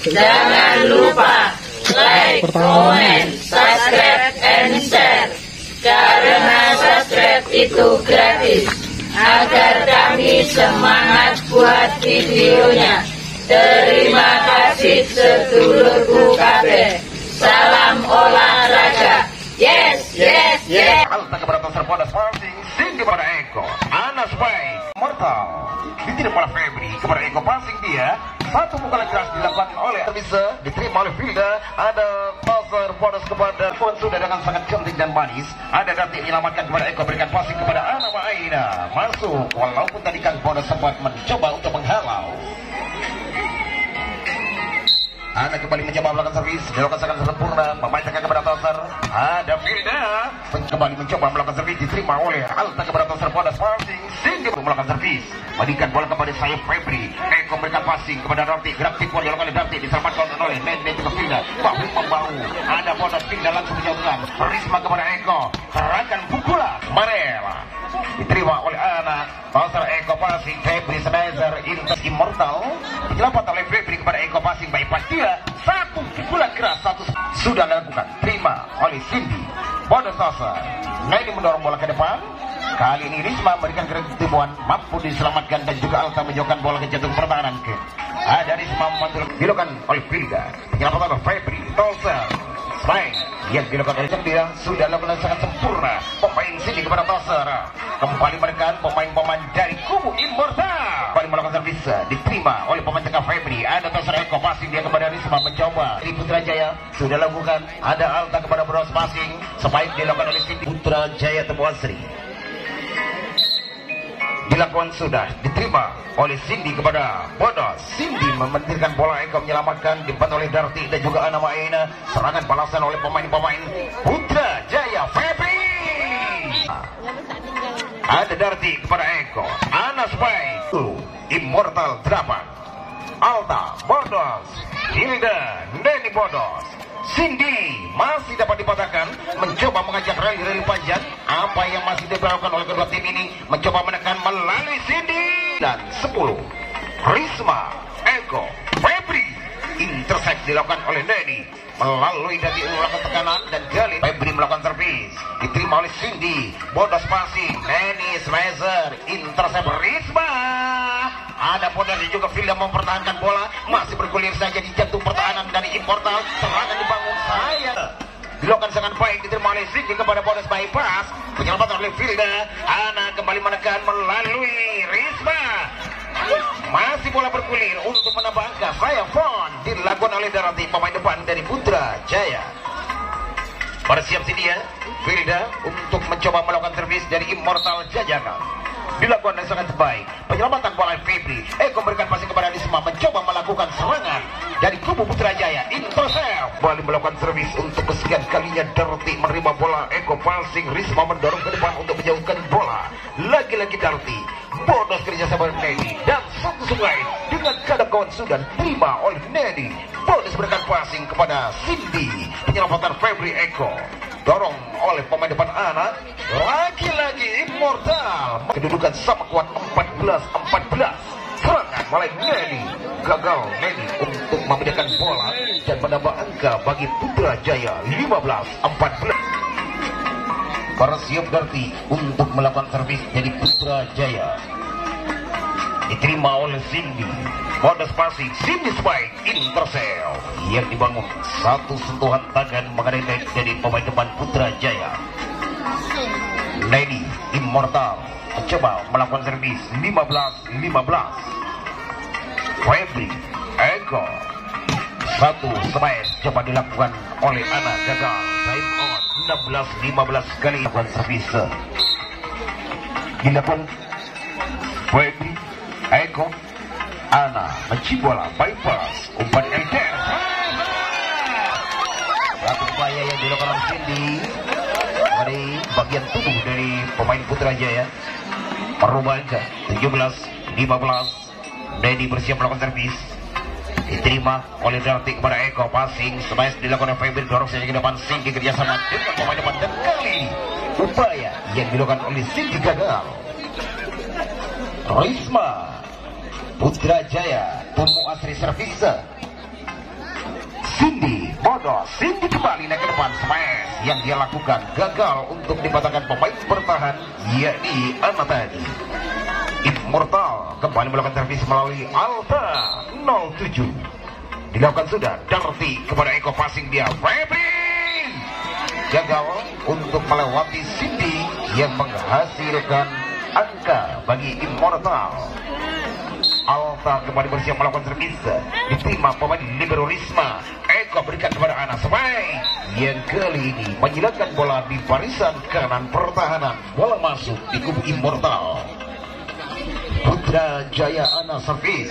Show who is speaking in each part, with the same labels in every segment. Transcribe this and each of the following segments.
Speaker 1: Jangan lupa like, comment, subscribe, and share. Karena subscribe itu gratis. Agar kami semangat buat videonya. Terima kasih sedulurku kabeh. Salam olahraga. Yes, yes, yes.
Speaker 2: Alta kepada Serpona Sporting, Cindy kepada Eko, Anas Baik, Mortal, ditindak oleh Febri kepada Eko passing dia, satu pukulan keras dilakukan oleh bisa diterima oleh Filda, ada pasar bonus kepada sudah dengan sangat cantik dan manis, ada Dati menyelamatkan kepada Eko berikan passing kepada Ana Aina, masuk walaupun tadi Kang bonus sempat mencoba untuk menghalau. Anda kembali mencoba melakukan servis. Dilakukan sangat sempurna. Memainkan kepada Tosar ada Filda kembali mencoba melakukan servis. Diterima oleh Alta kepada Tosar pada passing Cindy melakukan servis. Berikan bola kepada saya Febri. Eko memberikan passing kepada Darti gerak tipuan dilakukan oleh Darti diselamatkan oleh Nene juga Filda bahu membahu ada bonus Filda langsung menjauhkan. Risma kepada Eko. Serangan pukulan Marela diterima oleh anak Pasar Passing Febri Sebezer Inter Immortal penyelamat oleh Febri kepada Eko Passing baik dia satu pukulan keras satu sudah dilakukan. Terima oleh Cindy. Sasa Neni mendorong bola ke depan. Kali ini Risma memberikan ketemuan mampu diselamatkan dan juga Alta menjauhkan bola ke jantung pertahanan ke. Ada Risma membantu dilakukan oleh Pilda penyelamat oleh Febri Tolser Baik, yang dilakukan oleh dia sudah lakukan sangat sempurna. Pemain sini kepada Tosar. Kembali menekan pemain-pemain diterima oleh pemain tengah Febri. Ada Tosar Eko passing dia kepada Risma mencoba. Di Putra Jaya sudah lakukan. Ada Alta kepada Bros passing. Sebaik dilakukan oleh Siti Putra Jaya Temuasri dilakukan sudah diterima oleh Cindy kepada Bodo. Cindy mementingkan bola Eko menyelamatkan dibantu oleh Darti dan juga Ana Maena. Serangan balasan oleh pemain-pemain Putra Jaya Febri. Ada Darti kepada Eko. Anas Baik. Immortal 8. Alta Bodos. Hilda Neni Bodos. Cindy masih dapat dipatahkan. Mencoba mengajak rally-rally panjang. Apa yang masih dilakukan oleh kedua tim ini? Mencoba menekan melalui Cindy. Dan 10 Risma Eko Febri. Intercept dilakukan oleh Neni melalui dari melakukan tekanan dan Gali. Febri melakukan servis. Diterima oleh Cindy. Bodos passing. Neni Smazer intercept Risma ada Podari juga Filda mempertahankan bola. Masih bergulir saja di jantung pertahanan dari Importal serangan dibangun saya. Dilakukan sangat baik diterima oleh Ziki kepada bonus bypass. Penyelamatan oleh Filda Ana kembali menekan melalui Risma. Masih bola bergulir untuk menambah angka. Saya Fon dilakukan oleh Darati pemain depan dari Putra Jaya. Bersiap sedia Filda untuk mencoba melakukan servis dari Immortal Jajakan dilakukan dengan sangat baik. Penyelamatan bola Febri. Eko memberikan passing kepada Risma mencoba melakukan serangan dari kubu Putra Jaya. Intercept. Bali melakukan servis untuk kesekian kalinya Darti menerima bola. Eko passing. Risma mendorong ke depan untuk menjauhkan bola. Lagi-lagi Darti. Bonus kerjasama Nedi. Dan sungai dengan kadang kawan sudah terima oleh Nedi. Bonus berikan passing kepada Cindy. Penyelamatan Febri Eko dorong oleh pemain depan anak lagi-lagi immortal. Kedudukan sama kuat 14-14 serangan mulai Neni gagal Neni untuk membedakan bola dan menambah angka bagi Putra Jaya 15-14 bersiap Darti untuk melakukan servis jadi Putra Jaya diterima oleh Cindy. Bonus passing Cindy Spike Intercell. Yang dibangun satu sentuhan tangan mengenai dari pemain depan Putra Jaya Lady Immortal mencoba melakukan servis 15-15 Febri Eko satu smash coba dilakukan oleh Ana gagal. Time on 16-15 kali melakukan servis. Dilakukan Febri Eko Ana menci bola bypass umpan LKR satu upaya yang dilakukan Cindy dari bagian tubuh dari pemain Putra Jaya merubah angka 17 15 Dedi bersiap melakukan servis. Diterima oleh Darti kepada Eko. Passing smash dilakukan oleh dorong saja ke depan. Cindy kerjasama dengan pemain depan. Dan kali upaya yang dilakukan oleh Cindy gagal. Risma. Putra Jaya Temu Asri Service Cindy bodoh. Cindy kembali naik ke depan. Smash. Yang dia lakukan gagal untuk dibatalkan pemain bertahan yakni tadi Immortal kembali melakukan servis melalui Alta 07 dilakukan sudah Darty kepada Eko passing dia. Febri! Gagal untuk melewati Cindy yang menghasilkan angka bagi Immortal. Alta kembali bersiap melakukan servis. Diterima pemain libero Risma Berikan kepada Ana Semai yang kali ini menjilatkan bola di barisan kanan pertahanan. Bola masuk di kubu Immortal. Putra Jaya Ana servis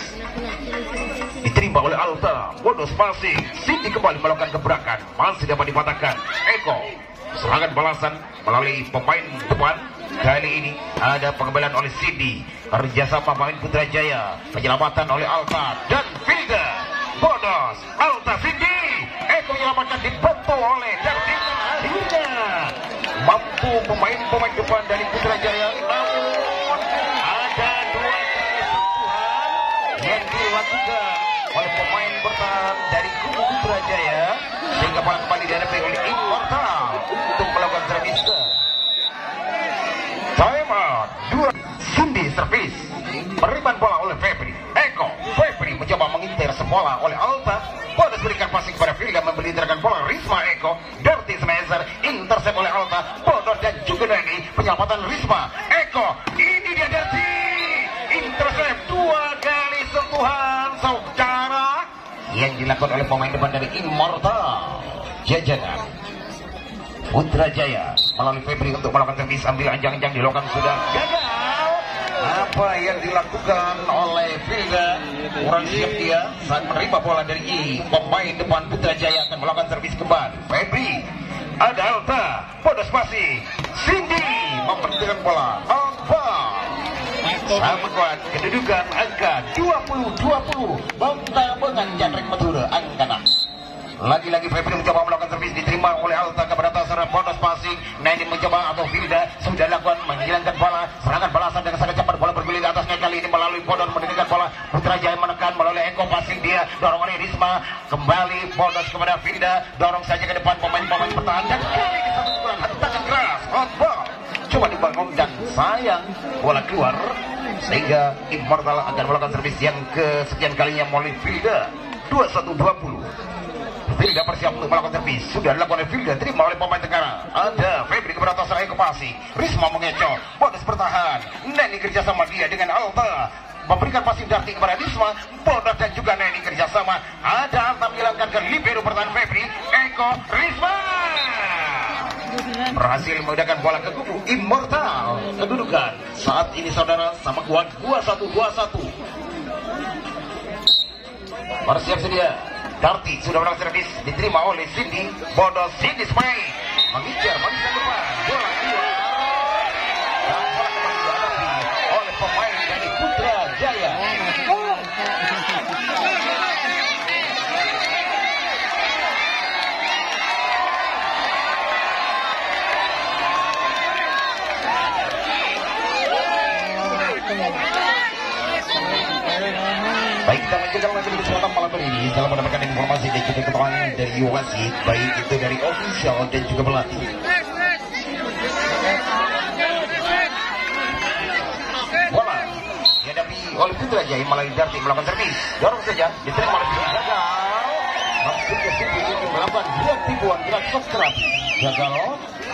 Speaker 2: diterima oleh Alta. Bonus passing. Siti kembali melakukan gebrakan masih dapat dipatahkan Eko. Serangan balasan melalui pemain depan. Kali ini ada pengembalian oleh Cindy kerjasama pemain Putra Jaya penyelamatan oleh Alta. Dan Vilda bonus oleh Dartina akhirnya mampu pemain-pemain depan dari Putra Jaya namun ada dua sentuhan yang dilakukan oleh pemain bertahan dari kubu Putra Jaya sehingga bola kembali dihadapi oleh Immortal untuk melakukan servis time out dua Cindy servis. Beriman bola oleh Febri. Eko Febri mencoba mengintir sebola oleh Alta bonus berikan passing kepada Vilga membeliterakan bola Risma Eko Dirty Smasher intercept oleh Alta bonus dan juga Neni penyelamatan Risma Eko. Ini dia Dirty intercept dua kali sentuhan saudara. Yang dilakukan oleh pemain depan dari Immortal jajanan Putra Jaya melalui Febri untuk melakukan servis ambil anjang-anjang dilakukan sudah. Gagal apa yang dilakukan oleh Vilda kurang siap dia saat menerima bola dari pemain depan Putra Jaya akan melakukan servis kembali. Febri ada Alta. Bonus pasti Cindy memperhatikan bola. Alta sama kuat. Kedudukan angka 20-20 Bangta dengan Janrik Madura angka 6 lagi-lagi Febri mencoba melakukan servis diterima oleh Alta kepada Tasara. Bonus passing Neni mencoba atau Vilda sudah lakukan menghilangkan bola. Serangan balasan dengan sangat cepat bola bergulir ke atasnya kali ini melalui Bodon meninggalkan bola Putra Jaya menekan melalui Eko passing dia dorong oleh Risma. Kembali bonus kepada Vilda dorong saja ke depan pemain-pemain bertahan. Dan kali pukulan hentakan keras. Hot ball. Coba dibangun dan sayang. Bola keluar. Sehingga Immortal akan melakukan servis yang kesekian kalinya melalui Vilda 21-20 Vilda bersiap untuk melakukan servis. Sudah dilakukan oleh Vilda, terima oleh pemain Tegara. Ada Febri kepada atas ke pasi. Risma mengecoh, bonus bertahan. Neni kerjasama dia dengan Alta. Memberikan pasi darting kepada Risma, Bodas dan juga Neni kerjasama. Ada Alta menghilangkan ke libero bertahan Febri. Eko, Risma. Berhasil memudahkan bola ke kubu Immortal. Kedudukan saat ini saudara sama kuat 21-21. Bersiap sedia. Darty sudah melakukan servis diterima oleh Cindy Bodo Cindy Spray mengincar barisan depan bola keluar dan bola kembali oleh pemain dari Putra Jaya Kita lanjutkan lagi di kesempatan malam hari ini dalam mendapatkan informasi dan juga keterangan dari wasit, baik itu dari official dan juga pelatih. Bola dihadapi oleh Putra Jaya melalui Darti melakukan servis. Dorong saja, diterima oleh Putra gagal. Maksudnya Siti ini melakukan dua tipuan gerak soft terapi. Gagal.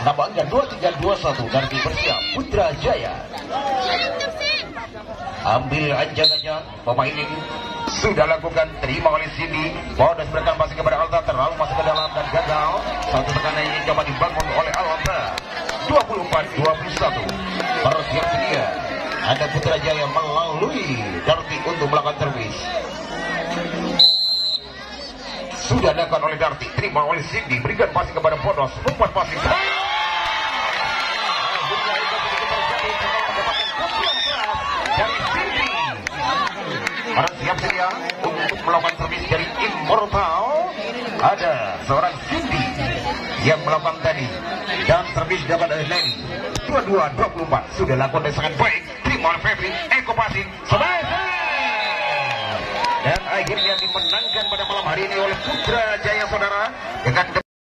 Speaker 2: Nambah angka 2321 Darti bersiap Putra Jaya ambil anjang-anjang pemain ini sudah lakukan terima oleh Cindy. Bonus berikan masih kepada Alta terlalu masuk ke dalam dan gagal. Satu tekanan ini coba dibangun oleh Alta. 24-21 bersiap sedia ada Putra Jaya melalui Darti untuk melakukan servis. Sudah dilakukan oleh Darti terima oleh Cindy. Berikan pasti kepada bonus umpan pasti Sedia untuk melakukan servis dari Immortal. Ada seorang Cindy yang melakukan tadi. Dan servis dapat dari Lenny. 22-24 Sudah lakukan dengan sangat baik. Oleh Febri Eko Pasing Selesai akhirnya dimenangkan pada malam hari ini oleh Putra Jaya Saudara. Dengan